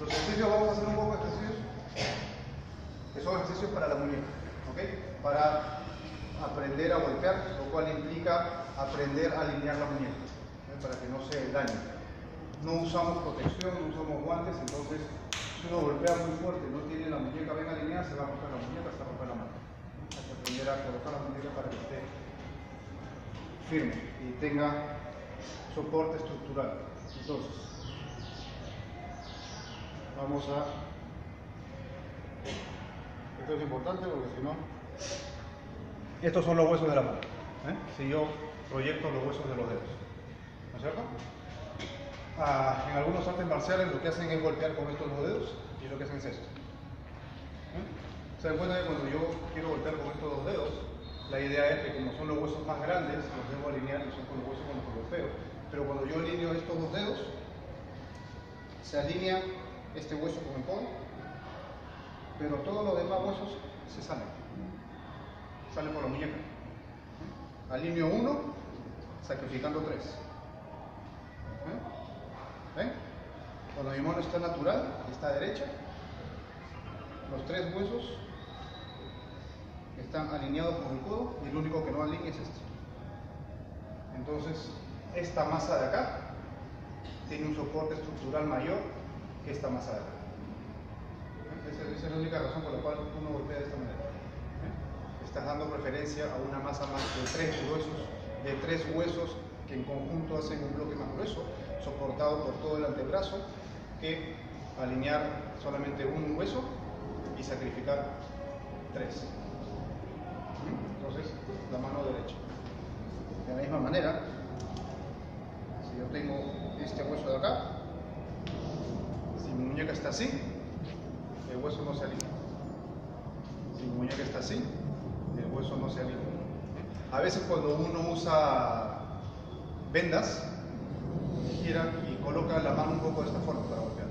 Los ejercicios, vamos a hacer un poco de ejercicios que son ejercicios para la muñeca, ¿ok? Para aprender a golpear, lo cual implica aprender a alinear la muñeca, para que no se dañe. No usamos protección, no usamos guantes, entonces si uno golpea muy fuerte, no tiene la muñeca bien alineada, se va a romper la muñeca, se va romper la mano. Hay que aprender a colocar la muñeca para que esté firme y tenga soporte estructural. Entonces, vamos a... Esto es importante porque si no... Estos son los huesos de la mano. ¿eh? Si yo proyecto los huesos de los dedos. ¿No es cierto? Ah, en algunos artes marciales lo que hacen es golpear con estos dos dedos y lo que hacen es esto. ¿Eh? Se dan cuenta que cuando yo quiero golpear con estos dos dedos, la idea es que como son los huesos más grandes, los debo alinear y son con los huesos con los golpeo. Pero cuando yo alineo estos dos dedos, se alinea este hueso con el codo, pero todos los demás huesos se salen. Salen por la muñeca. Alineo uno, sacrificando tres. ¿Eh? ¿Ven? Cuando mi mano está natural, está derecha, los tres huesos están alineados con el codo y el único que no alinea es este. Entonces, esta masa de acá tiene un soporte estructural mayor que esta masa de acá. Esa, es la única razón por la cual uno golpea de esta manera. ¿Eh? Estás dando preferencia a una masa más de de tres huesos que en conjunto hacen un bloque más grueso, soportado por todo el antebrazo, que alinear solamente un hueso y sacrificar tres. Entonces, la mano derecha. De la misma manera, si yo tengo este hueso de acá, si mi muñeca está así, el hueso no se alinea. Si mi muñeca está así, el hueso no se alinea. A veces cuando uno usa vendas, gira y coloca la mano un poco de esta forma para golpear.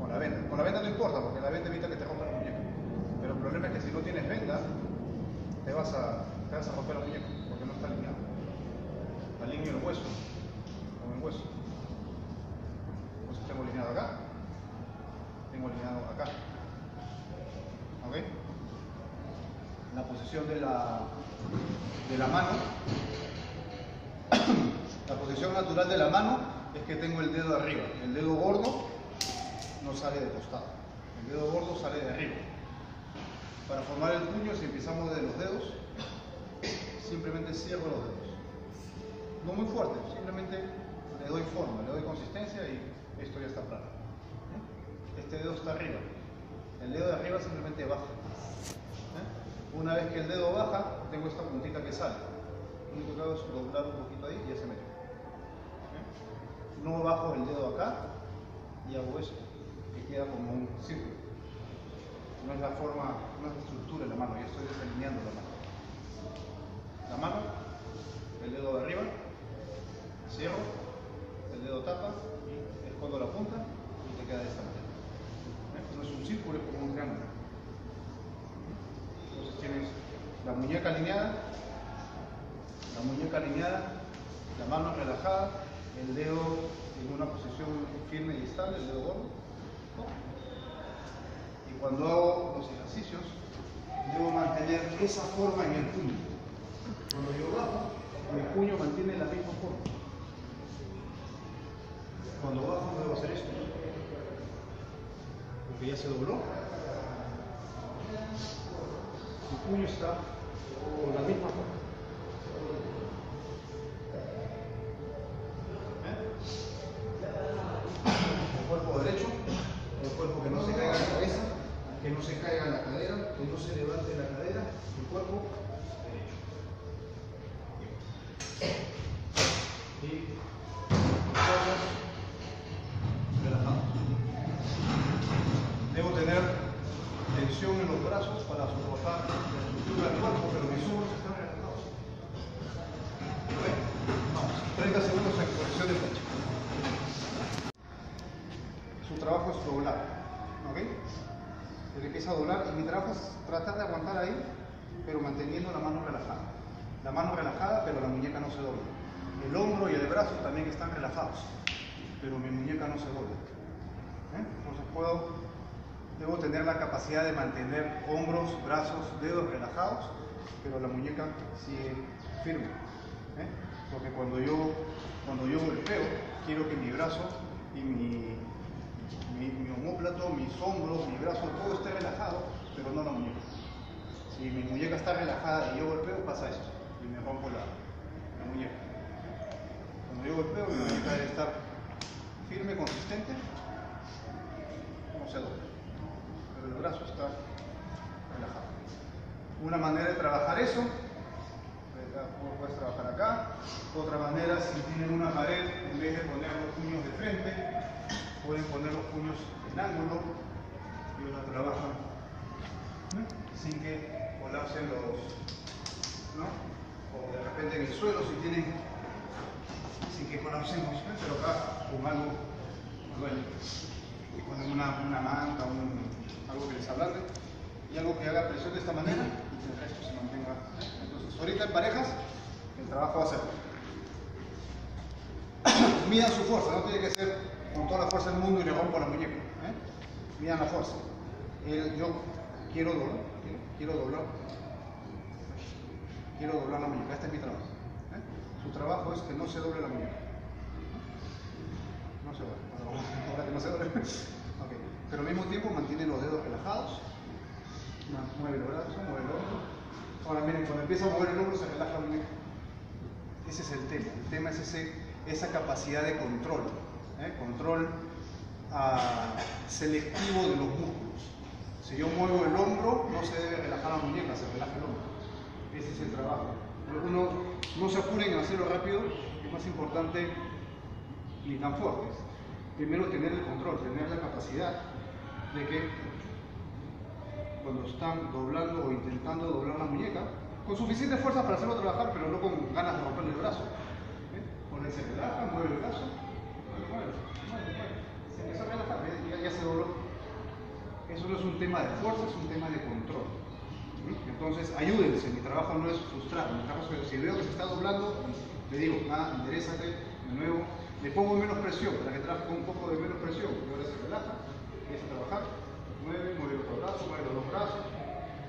Con la venda. Con la venda no importa, porque la venda evita que te rompa la muñeca. Pero el problema es que si no tienes venda, te vas a, te vas a romper la muñeca, porque no está alineado. Alineo el hueso con el hueso. Entonces tengo alineado acá, tengo alineado acá. ¿Ok? La posición de la, mano, la posición natural de la mano es que tengo el dedo arriba. El dedo gordo no sale de costado. El dedo gordo sale de arriba. Para formar el puño, si empezamos de los dedos, simplemente cierro los dedos. No muy fuerte, simplemente le doy forma, le doy consistencia y esto ya está plano. Este dedo está arriba. El dedo de arriba simplemente baja. ¿Eh? Una vez que el dedo baja, tengo esta puntita que sale. Lo único que hago es doblar un poquito ahí y ya se mete. ¿Eh? No bajo el dedo acá y hago esto, que queda como un círculo. No es la forma, no es la estructura de la mano, ya estoy desalineando la mano. La mano, el dedo de arriba, cierro, el dedo tapa escondo la punta y te queda de esta manera. No es un círculo, es como un triángulo. La muñeca alineada, la muñeca alineada, la mano relajada, el dedo en una posición firme y estable, el dedo gordo. Y cuando hago los ejercicios, debo mantener esa forma en el puño. Cuando yo bajo, mi puño mantiene la misma forma. Cuando bajo, debo hacer esto. Porque ya se dobló. Mi puño está con la misma forma. El cuerpo derecho, el cuerpo que no se caiga la cabeza, que no se caiga la cadera, que no se levante la cadera, el cuerpo brazos para soportar la estructura del cuerpo, pero mis hombros están relajados. Bueno, vamos, 30 segundos en posición de pecho. Su trabajo es doblar, ¿ok? Él empieza a doblar y mi trabajo es tratar de aguantar ahí, pero manteniendo la mano relajada. La mano relajada, pero la muñeca no se dobla. El hombro y el brazo también están relajados, pero mi muñeca no se dobla. ¿eh? Entonces puedo, debo tener la capacidad de mantener hombros, brazos, dedos relajados, pero la muñeca sigue firme. ¿eh? Porque cuando yo, cuando yo golpeo, quiero que mi brazo y mi, mi, mi homóplato, mis hombros, mi brazo, todo esté relajado, pero no la muñeca. Si mi muñeca está relajada y yo golpeo, pasa esto, y me rompo la, muñeca. Cuando yo golpeo, mi muñeca debe estar firme, consistente, no se dobla, el brazo está relajado. Una manera de trabajar eso, puedes trabajar acá. Otra manera, si tienen una pared, en vez de poner los puños de frente, pueden poner los puños en ángulo y una trabajan sin que colapsen los, ¿no? o de repente en el suelo si tienen, sin que colapsen los, pero acá con algo, ponen una, una manta, un, algo que les ablande y algo que haga presión de esta manera y que el resto se mantenga. Entonces, ahorita en parejas, el trabajo va a ser. Midan su fuerza, no tiene que ser con toda la fuerza del mundo y le rompo la muñeca. ¿eh? Midan la fuerza. El, yo quiero doblar, quiero, quiero, doblar, quiero doblar la muñeca. Este es mi trabajo. ¿eh? Su trabajo es que no se doble la muñeca. No se doble. Ahora que no se doble. Pero al mismo tiempo mantiene los dedos relajados mueve el brazo, mueve el hombro. Ahora miren, cuando empieza a mover el hombro se relaja la muñeca. Ese es el tema. El tema es ese, esa capacidad de control. ¿eh? Control uh, selectivo de los músculos. Si yo muevo el hombro, no se debe relajar la muñeca, se relaja el hombro. Ese es el trabajo. Uno, no se apuren en hacerlo rápido, es más importante ni tan fuertes. Primero tener el control, tener la capacidad de que cuando están doblando o intentando doblar la muñeca, con suficiente fuerza para hacerlo trabajar, pero no con ganas de romperle el brazo. ¿Eh? Con se relaja, mueve el brazo, mueve, mueve, mueve, Se empieza a relajar, ya, ya, se dobló. Eso no es un tema de fuerza, es un tema de control. Entonces, ayúdense, mi trabajo no es frustrar, mi trabajo es, si veo que se está doblando, le digo, nada, enderezate, de nuevo, le pongo menos presión, para que trabaje con un poco de menos presión, y ahora se relaja, empieza a trabajar, mueve, mueve el otro brazo, mueve los dos brazos,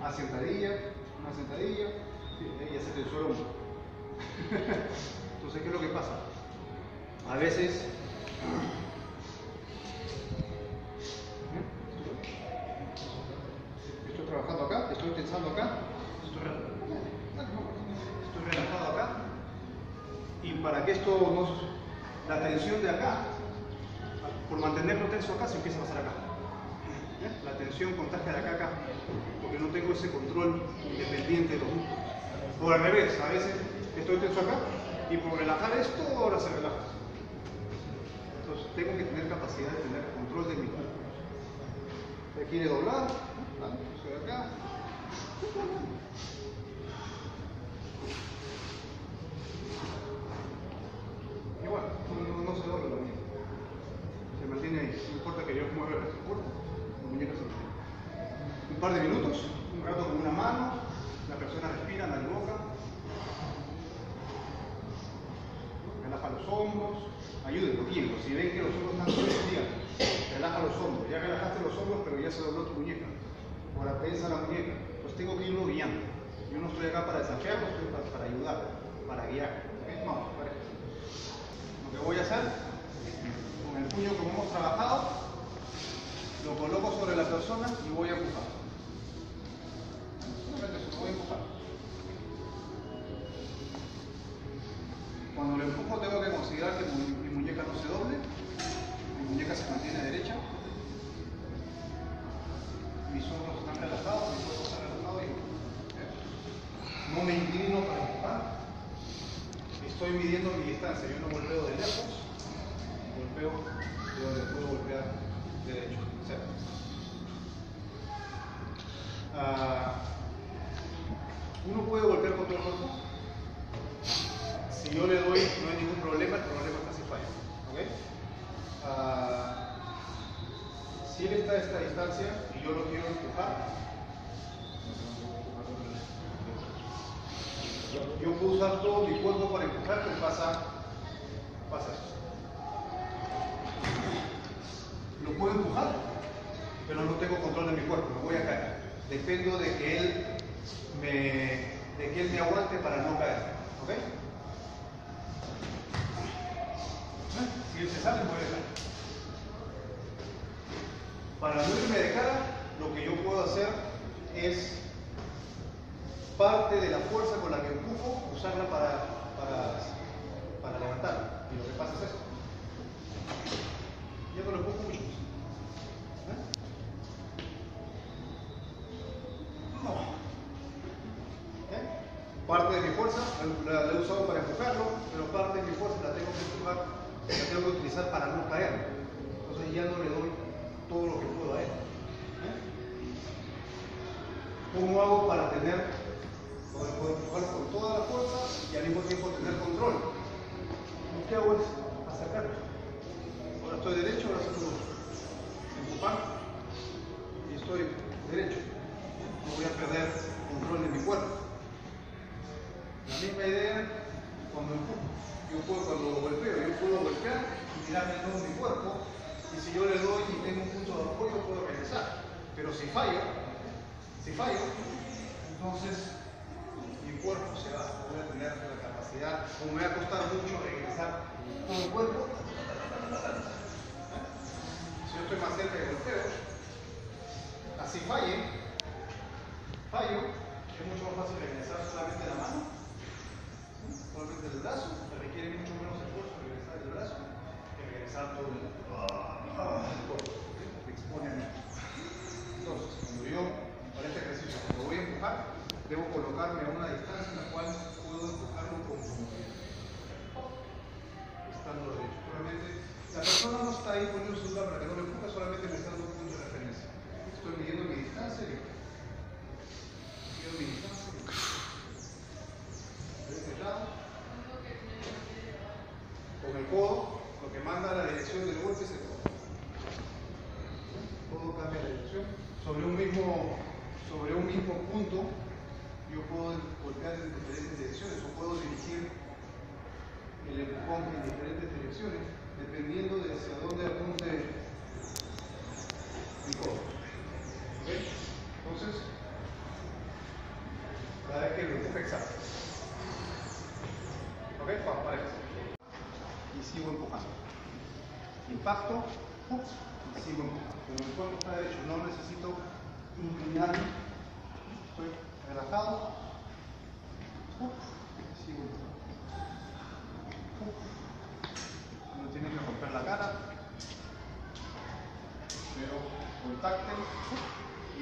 a sentadilla, una sentadilla, y tensó el hombro. Entonces, ¿qué es lo que pasa? A veces estoy trabajando acá, estoy tensando acá, estoy, relajado acá, y para que esto no, la tensión de acá, por mantenerlo tenso acá, se empieza a pasar acá la tensión contagia de acá acá, porque no tengo ese control independiente de los músculos. O al revés, a veces estoy tenso acá y por relajar esto ahora se relaja. Entonces tengo que tener capacidad de tener control de mis músculos. ¿Se quiere doblar? Acá. Y bueno, no, no se dobla lo mismo. Se mantiene ahí, no importa que yo mueva el resto del cuerpo un par de minutos, un rato con una mano, la persona respira, la boca, relaja los hombros, ayúdenlo, bien, si ven que los hombros están sueltos, digan, relaja los hombros, ya relajaste los hombros, pero ya se dobló tu muñeca, ahora pensa la muñeca, pues tengo que irlo guiando, yo no estoy acá para desafiarlo, estoy para, ayudar, para guiar, vamos, lo que voy a hacer, con el puño como hemos trabajado, lo coloco sobre la persona y voy a empujar. Solamente eso, voy a empujar. Cuando lo empujo tengo que considerar que mi muñeca no se doble, mi muñeca se mantiene derecha, yo puedo usar todo mi cuerpo para empujar, pero pasa, pasa esto. Lo puedo empujar, pero no tengo control de mi cuerpo, me voy a caer. Dependo de que él me, de que él me aguante para no caer. ¿Ok? ¿Eh? Si él se sale, me voy a caer. Para no irme de cara, lo que yo puedo hacer es parte de la fuerza con la que empujo, usarla para, para, para levantar. Y lo que pasa es esto. Yo no lo empujo mucho. ¿Eh? ¿Eh? Parte de mi fuerza la, la, he usado para empujarlo, pero parte de mi fuerza la tengo que empujar, la tengo que utilizar para no caer. Entonces ya no le doy todo lo que puedo a él. ¿Eh? ¿Cómo hago para tener, poder, poder empujarlo con toda la fuerza y al mismo tiempo tener control? Lo que hago es acercarme. Ahora estoy derecho, ahora estoy empujar y estoy derecho. No voy a perder control de mi cuerpo. La misma idea cuando empujo. Yo puedo, cuando golpeo, yo puedo golpear y tirarme todo mi cuerpo y si yo le doy y tengo un punto de apoyo puedo regresar. Pero si fallo, si fallo, entonces mi cuerpo se va, voy a tener la capacidad, como me va a costar mucho regresar todo el cuerpo, si yo estoy más cerca de golpeo, así falle, fallo, es mucho más fácil regresar solamente la mano, solamente el brazo, requiere mucho menos esfuerzo regresar el brazo que regresar todo el me expone a mí. Entonces, cuando yo, para este ejercicio, cuando voy a empujar, debo colocarme la persona no está ahí poniendo su duda para que no lo empuje, solamente me está dando un punto de referencia. Estoy midiendo mi distancia y mido mi distancia. De este lado. Con el codo, lo que manda la dirección del golpe es el codo todo cambia la dirección. Sobre un mismo, sobre un mismo punto, yo puedo golpear en diferentes direcciones o puedo dirigir el empujón en diferentes direcciones, dependiendo de hacia dónde apunte mi codo. ¿Okay? Entonces, cada vez que lo empuje exacto. ¿Ok? Para Y sigo empujando. Impacto. Ups sigo pero mi cuerpo está derecho, no necesito inclinarme, estoy relajado, sigo no tiene que romper la cara, pero contacten y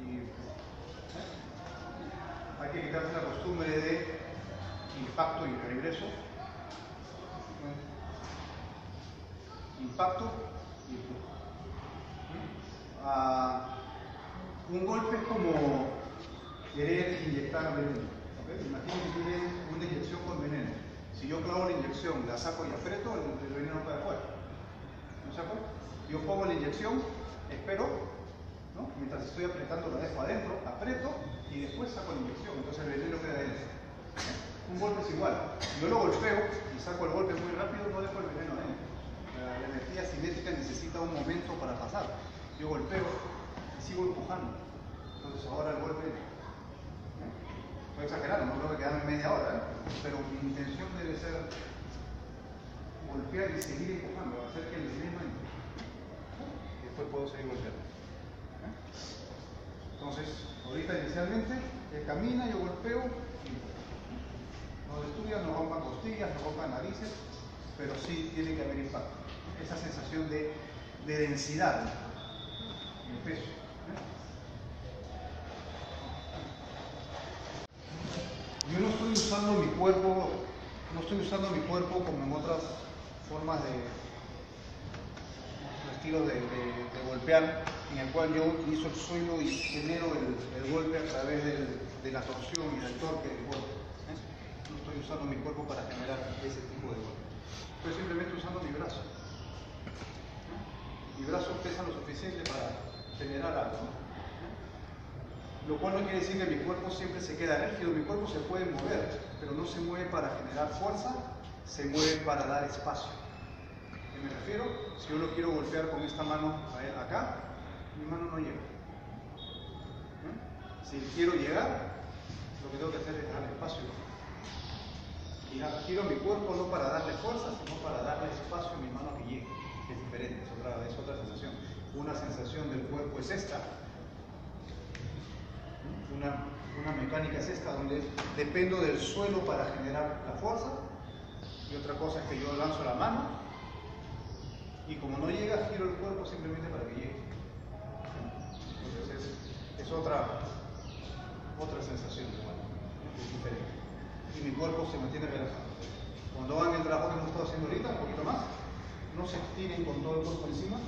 y hay que quitarse la costumbre de impacto y regreso impacto y empujo. Uh, un golpe es como querer inyectar veneno. ¿okay? Imaginen que tienen una inyección con veneno. Si yo clavo la inyección, la saco y aprieto, el, el veneno cae afuera. ¿No se acuerdan? Yo pongo la inyección, espero, ¿no? mientras estoy apretando la dejo adentro, aprieto y después saco la inyección. Entonces el veneno queda adentro. Un golpe es igual. Yo lo golpeo y saco el golpe muy rápido, no dejo el veneno adentro la energía cinética necesita un momento para pasar. Yo golpeo y sigo empujando. Entonces ahora el golpe, ¿eh? estoy exagerando, no creo que quedarme media hora, ¿eh? pero mi intención debe ser golpear y seguir empujando, hacer que el mismo y después puedo seguir golpeando. ¿eh? Entonces, ahorita inicialmente, él camina, yo golpeo y no destruyan, no rompan costillas, no rompan narices, pero sí tiene que haber impacto esa sensación de, de densidad en el peso. Yo no estoy usando mi cuerpo, no estoy usando mi cuerpo como en otras formas de estilo de, de, de, golpear, en el cual yo utilizo el suelo y genero el, golpe a través del, de la torsión y del torque del golpe. ¿eh? No estoy usando mi cuerpo para generar ese tipo de golpe. Estoy simplemente usando mi brazo mi brazo pesa lo suficiente para generar algo. Lo cual no quiere decir que mi cuerpo siempre se queda rígido, mi cuerpo se puede mover, pero no se mueve para generar fuerza, se mueve para dar espacio. ¿A qué me refiero? Si yo lo quiero golpear con esta mano acá, mi mano no llega. ¿Eh? Si quiero llegar, lo que tengo que hacer es darle espacio. Giro mi cuerpo no para darle fuerza, sino para darle espacio a mi mano que llegue, es diferente, es otra, es otra sensación. Una sensación del cuerpo es esta, una, una mecánica es esta, donde dependo del suelo para generar la fuerza, y otra cosa es que yo lanzo la mano, y como no llega, giro el cuerpo simplemente para que llegue. Es, otra, otra sensación, es diferente y mi cuerpo se mantiene relajado. Cuando hagan el trabajo que hemos estado haciendo ahorita, un poquito más, no se estiren con todo el cuerpo encima,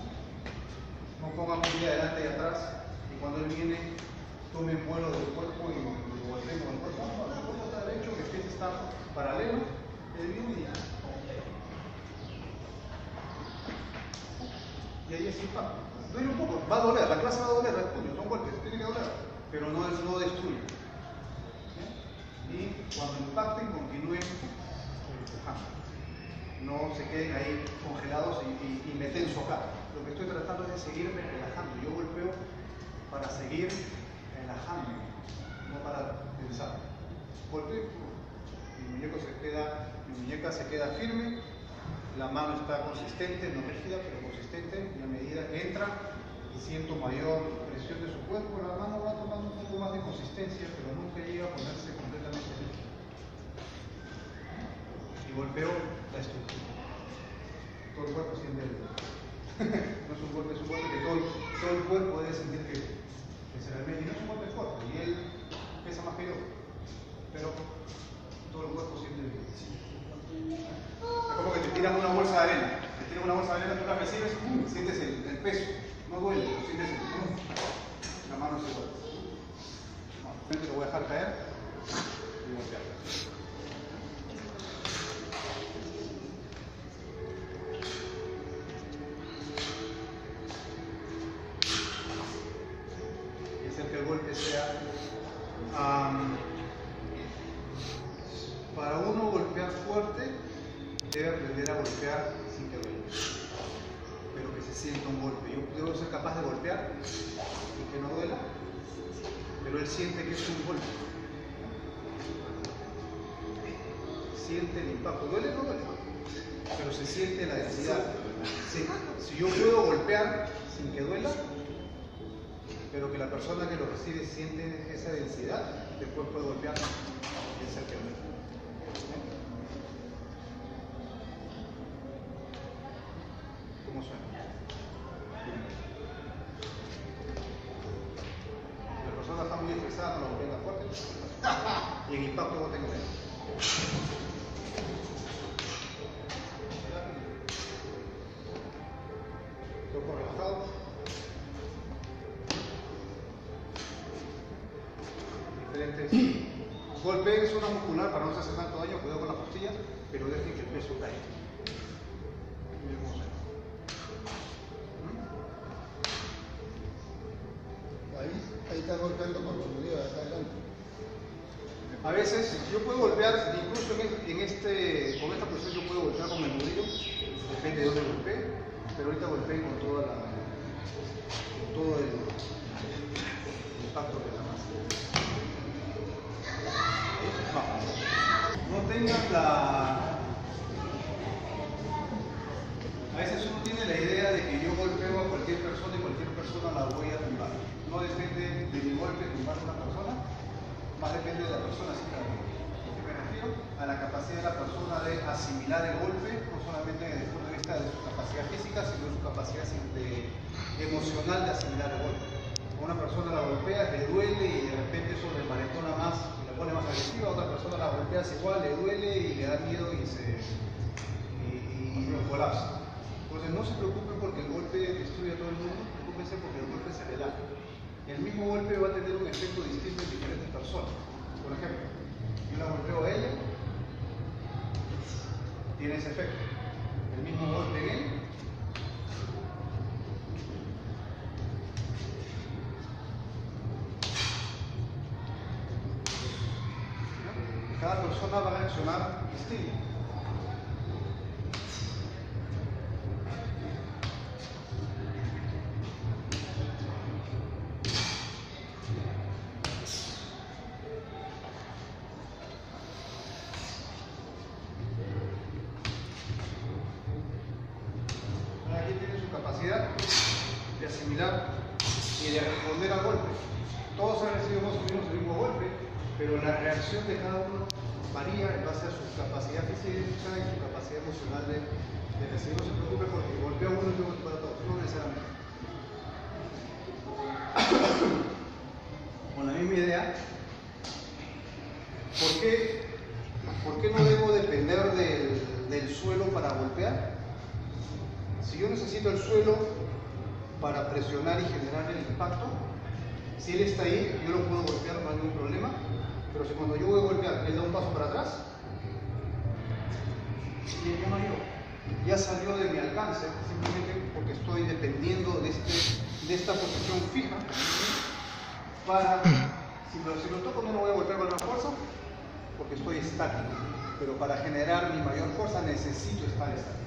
no pongan un pie adelante y atrás, y cuando él viene, tomen vuelo del cuerpo y lo golpeen con el cuerpo. El cuerpo está derecho, que el pie está paralelo, él viene y ya. Y ahí es impacto. Duele un poco, va a doler, la clase va a doler, el puño, son golpes, tiene que doler, pero no, no destruye y cuando impacten continúen empujando. No se queden ahí congelados y, y, me tenso acá. Lo que estoy tratando es de seguirme relajando. Yo golpeo para seguir relajando, no para pensar. Golpeo, mi muñeco se queda, mi muñeca se queda firme, la mano está consistente, no rígida, pero consistente, y a medida que entra y siento mayor presión de su cuerpo, la mano va tomando un poco más de consistencia, pero nunca llega a ponerse y golpeo la estructura. Todo el cuerpo siente el No es un golpe, es un golpe que todo, el cuerpo debe sentir que, que se. Y no es un golpe fuerte, y él pesa más que yo. Pero todo el cuerpo siente el Tiran una bolsa de arena. Te tiran una bolsa de arena, tú la recibes, sientes el, el peso. No duele, pero sientes el La mano se duele. No, lo voy a dejar caer y golpear. siente que es un golpe. Siente el impacto. ¿Duele? No duele. Pero se siente la densidad. Si yo puedo golpear sin que duela, pero que la persona que lo recibe siente esa densidad, después puede golpear, es el que duele. ¿Cómo suena? Golpe en zona muscular para no hacer tanto daño, cuidado con las costillas, pero dejen que el peso caiga. está golpeando con su de acá adelante. A veces yo puedo golpear, incluso en este, con esta posición yo puedo golpear con el nudillo, depende de dónde golpee, pero ahorita golpeé con toda la, con todo el, impacto de la masa. A veces uno tiene la idea de que yo golpeo a cualquier persona y cualquier persona la voy a tumbar no depende de mi golpe tumbar a una persona, más depende de la persona sin ¿A qué me refiero? A la capacidad de la persona de asimilar el golpe, no solamente desde el punto de vista de su capacidad física, sino de su capacidad emocional de asimilar el golpe. Una persona la golpea, le duele y de repente eso le más pone más agresiva, otra persona la golpea igual, le duele y le da miedo y se y, y colapsa. Entonces no se preocupen porque el golpe destruye a todo el mundo, preocupense porque el golpe se relaja el mismo golpe va a tener un efecto distinto en diferentes personas. Por ejemplo, yo la golpeo a tiene ese efecto. El mismo golpe en él, ता स्थिति de, recibir. No se preocupe porque golpea uno y luego para todos, no necesariamente. Con la misma idea, ¿por qué, por qué no debo depender del, del suelo para golpear? Si yo necesito el suelo para presionar y generar el impacto, si él está ahí, yo lo puedo golpear, no hay ningún problema. Pero si cuando yo voy a golpear, él da un paso para atrás, y ya no. Ya salió de mi alcance, simplemente porque estoy dependiendo de, este, de esta posición fija para, si lo, si lo toco no lo voy a golpear con más fuerza, porque estoy estático. Pero para generar mi mayor fuerza necesito estar estático.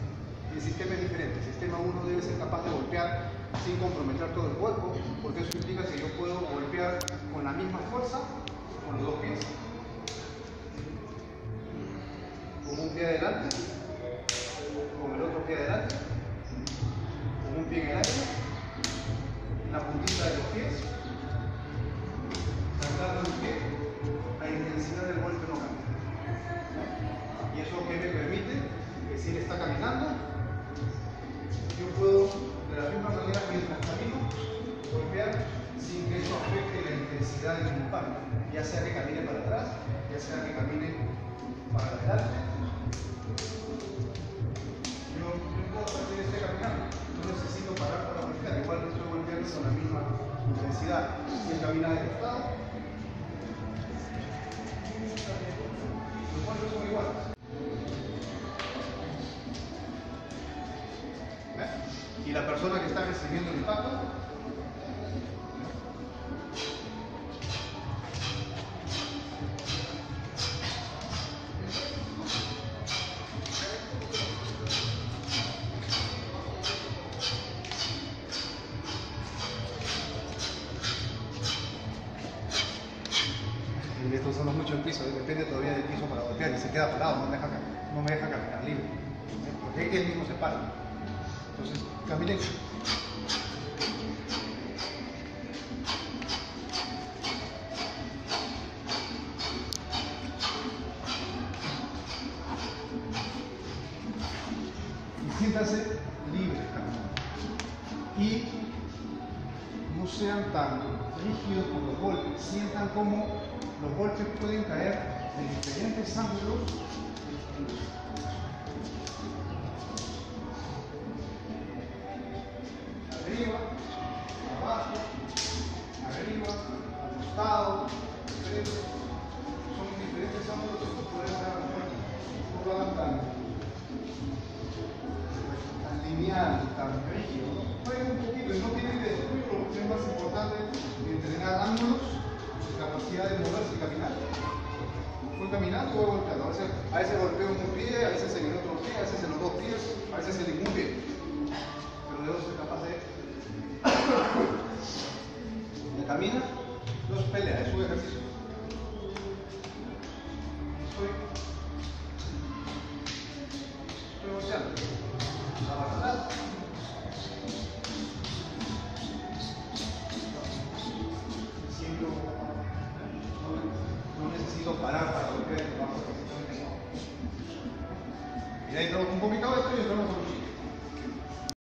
El sistema es diferente. El sistema 1 debe ser capaz de golpear sin comprometer todo el cuerpo, porque eso implica que yo puedo golpear con la misma fuerza con los dos pies. Con un pie adelante, con el otro pie adelante, con un pie en el aire, la puntita de los pies, saltando un pie, la intensidad del golpe no cambia. Y eso que me permite que si él está caminando, yo puedo de la misma manera mientras camino golpear sin que eso afecte la intensidad del impacto, ya sea que camine para atrás, ya sea que camine para adelante. Caminen. Y siéntanse libres caminando. Y no sean tan rígidos con los golpes, sientan como los golpes pueden caer de diferentes ángulos. Ángulos, capacidad de moverse y caminar. Fue caminando o voy golpeando. A veces, a veces golpeo un pie, a veces en el otro pie, a veces en los dos pies, a veces en ningún pie. Pero de. de